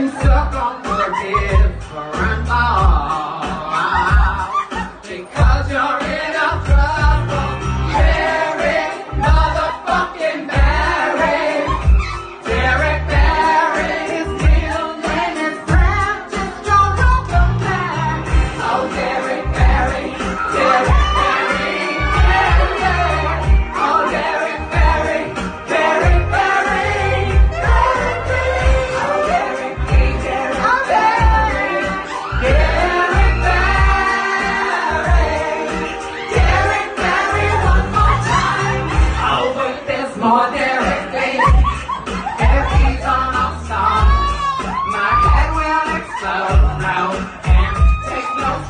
you suck on forgive her.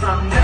from